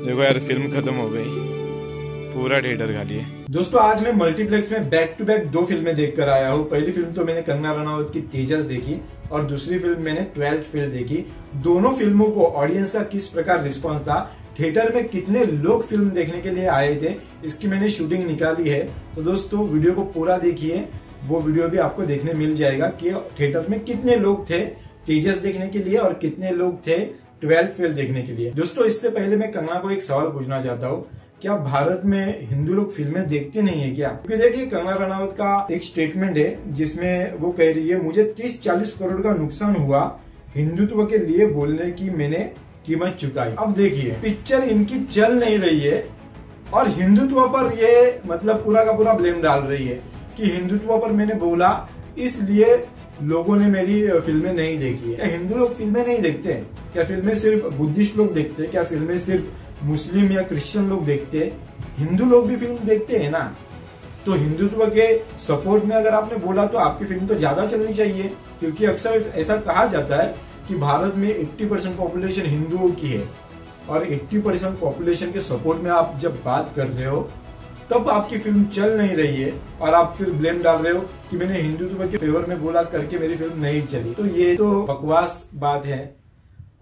देखो यार फ़िल्म खत्म हो गई। पूरा थिएटर खाली है। दोस्तों, आज मैं मल्टीप्लेक्स में बैक टू बैक दो फ़िल्में देख कर आया हूँ। पहली फ़िल्म तो मैंने कंगना रनावत की तेजस देखी और दूसरी फ़िल्म मैंने ट्वेल्थ फेल देखी। दोनों फ़िल्मों को ऑडियंस का किस प्रकार रिस्पांस था? थिएटर में कितने लोग फ़िल्म देखने के लिए आए थे? इसकी मैंने शूटिंग निकाली है। तो दोस्तों वीडियो को पूरा देखिए। वो वीडियो भी आपको देखने मिल जाएगा कि थिएटर में कितने लोग थे तेजस देखने के लिए और कितने लोग थे ट्वेल्थ फेल देखने के लिए। दोस्तों, इससे पहले मैं कंगना को एक सवाल पूछना चाहता हूँ। क्या भारत में हिंदू लोग फ़िल्में देखते नहीं है क्या? क्योंकि देखिए, कंगना रनावत का एक स्टेटमेंट है, जिसमें वो कह रही है, मुझे 30-40 करोड़ का नुकसान हुआ हिंदुत्व के लिए बोलने की मैंने कीमत चुकाई। अब देखिए पिक्चर इनकी चल नहीं रही है और हिंदुत्व पर ये मतलब पूरा का पूरा ब्लेम डाल रही है कि हिंदुत्व पर मैंने बोला, इसलिए लोगों ने मेरी फ़िल्में नहीं देखी है। हिंदू लोग फ़िल्में नहीं देखते हैं? क्या फ़िल्में सिर्फ़ बुद्धिस्ट लोग देखते हैं? क्या फ़िल्में सिर्फ़ मुस्लिम या क्रिश्चियन लोग देखते हैं? हिंदू लोग भी फ़िल्म देखते हैं ना? तो हिंदुत्व के सपोर्ट में अगर आपने बोला तो आपकी फ़िल्म तो ज़्यादा चलनी चाहिए। क्योंकि अक्सर ऐसा कहा जाता है कि भारत में 80 परसेंट पॉपुलेशन हिंदुओं की है। और 80 परसेंट पॉपुलेशन के सपोर्ट में आप जब बात कर रहे हो तब आपकी फ़िल्म चल नहीं रही है और आप फिर ब्लेम डाल रहे हो कि मैंने हिंदुत्व के फेवर में बोला करके मेरी फ़िल्म नहीं चली। तो ये तो बकवास बात है।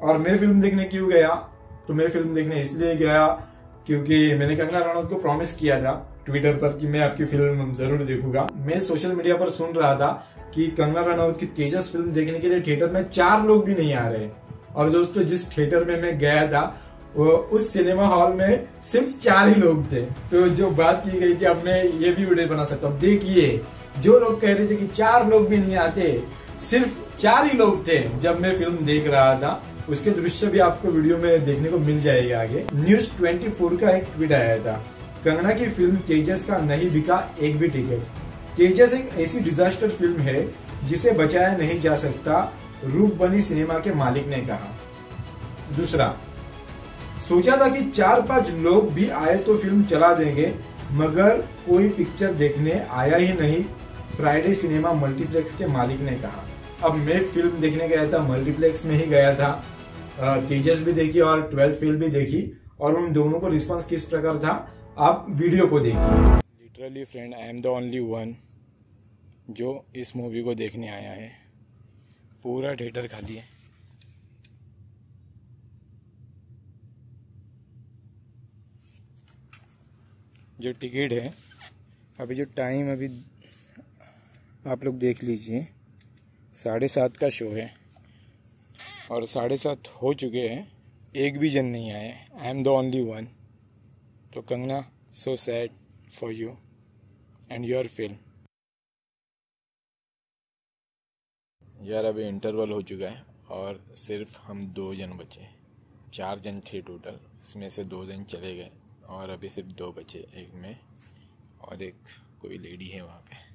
और मैं फ़िल्म देखने क्यों गया? तो मैं फ़िल्म देखने इसलिए गया क्योंकि मैंने कंगना रनौत को प्रॉमिस किया था ट्विटर पर कि मैं आपकी फ़िल्म ज़रूर देखूँगा। मैं सोशल मीडिया पर सुन रहा था कि कंगना रनौत की तेजस फ़िल्म देखने के लिए थिएटर में चार लोग भी नहीं आ रहे। और दोस्तों, जिस थिएटर में मैं गया था वो उस सिनेमा हॉल में सिर्फ़ चार ही लोग थे। तो जो बात की गई थी अब मैं ये भी वीडियो बना सकता हूँ। देखिए, जो लोग कह रहे थे कि चार लोग भी नहीं आते, सिर्फ़ चार ही लोग थे जब मैं फ़िल्म देख रहा था। उसके दृश्य भी आपको वीडियो में देखने को मिल जाएगा आगे। न्यूज़ 24 का एक ट्वीट आया था। कंगना की फ़िल्म तेजस का नहीं बिका एक भी टिकट तेजस एक ऐसी डिजास्टर फ़िल्म है, जिसे बचाया नहीं जा सकता रूप बनी सिनेमा के मालिक ने कहा। दूसरा सोचा था कि चार पाँच लोग भी आए तो फ़िल्म चला देंगे, मगर कोई पिक्चर देखने आया ही नहीं। फ्राइडे सिनेमा मल्टीप्लेक्स के मालिक ने कहा। अब मैं फ़िल्म देखने गया था मल्टीप्लेक्स में ही गया था। तेजस भी देखी और ट्वेल्थ फेल भी देखी। और उन दोनों को रिस्पांस किस प्रकार था, आप वीडियो को देखिए। Literally friend I am the only one जो इस मूवी को देखने आया है। पूरा थिएटर खाली है। जो टिकट है, अभी जो टाइम अभी आप लोग देख लीजिए, साढ़े सात का शो है। और साढ़े सात हो चुके हैं, एक भी जन नहीं आए। I am the only one तो Kangana so sad for you and your film यार, अभी इंटरवल हो चुका है और सिर्फ़ हम दो जन बचे चार जन थे टोटल इसमें से दो जन चले गए। और अभी सिर्फ़ दो बचे, एक में और एक कोई लेडी है वहाँ पे।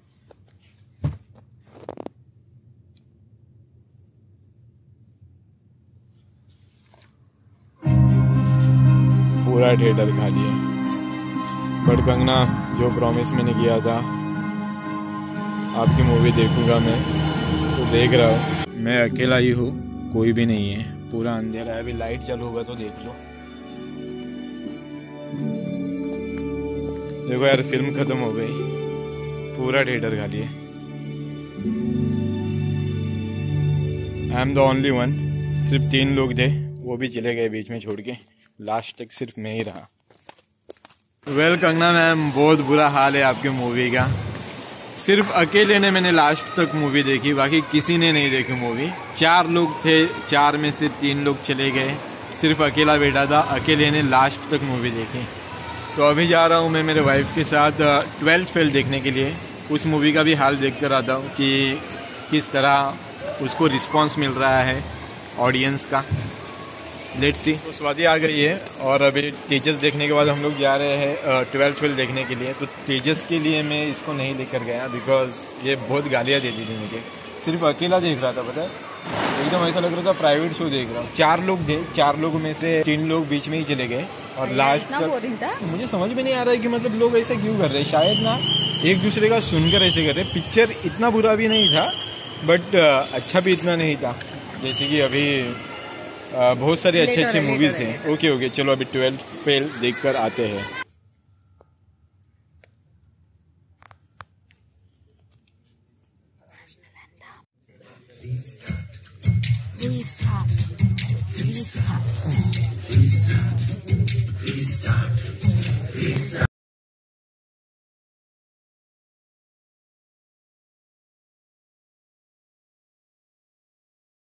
पूरा थिएटर खाली है बट कंगना जो प्रॉमिस मैंने किया था, आपकी मूवी देखूँगा मैं। तो देख रहा हूँ। मैं अकेला ही हूँ, कोई भी नहीं है। पूरा अंधेरा है, अभी लाइट चालू होगा तो देख लो। देखो यार फ़िल्म खत्म हो गई। पूरा थिएटर खाली है। I am the only one सिर्फ़ तीन लोग थे, वो भी चले गए बीच में छोड़ के। लास्ट तक सिर्फ़ मैं ही रहा। वेल कंगना मैम, बहुत बुरा हाल है आपकी मूवी का। सिर्फ़ अकेले ने मैंने लास्ट तक मूवी देखी, बाकी किसी ने नहीं देखी मूवी चार लोग थे, चार में से तीन लोग चले गए। सिर्फ़ अकेला बैठा था, अकेले ने लास्ट तक मूवी देखी। तो अभी जा रहा हूँ मैं मेरे वाइफ के साथ ट्वेल्थ फेल देखने के लिए। उस मूवी का भी हाल देख कर आता हूँ कि किस तरह उसको रिस्पॉन्स मिल रहा है ऑडियंस का। लेट सी तो स्वादी आ गई है और अभी तेजस देखने के बाद हम लोग जा रहे हैं ट्वेल्थ ट्वेल्थ देखने के लिए। तो तेजस के लिए मैं इसको नहीं लेकर गया बिकॉज़ ये बहुत गालियाँ देती थी मुझे। सिर्फ़ अकेला देख रहा था, पता एकदम ऐसा लग रहा था प्राइवेट शो देख रहा हूँ। चार लोग थे, चार लोग में से तीन लोग बीच में ही चले गए। और लास्ट तक मुझे समझ में नहीं आ रहा है कि मतलब लोग ऐसा क्यों कर रहे हैं। शायद ना एक दूसरे का सुनकर ऐसे कर रहे पिक्चर इतना बुरा भी नहीं था बट अच्छा भी इतना नहीं था। जैसे कि अभी बहुत सारे अच्छे अच्छे मूवीज़ हैं। ओके ओके चलो अभी ट्वेल्थ फेल देख कर आते हैं। Please. peace.